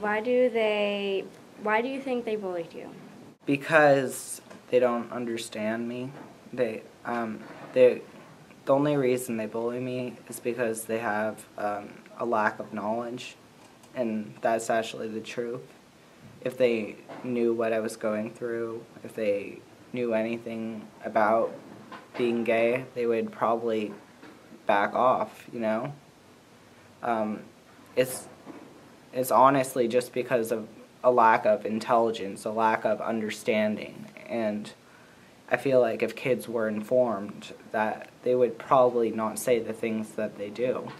Why do they? Why do you think they bullied you? Because they don't understand me. They um they the only reason they bully me is because they have um, a lack of knowledge, and that's actually the truth. If they knew what I was going through, if they knew anything about being gay, they would probably back off. You know. Um, it's it's honestly just because of a lack of intelligence, a lack of understanding, and I feel like if kids were informed, that they would probably not say the things that they do.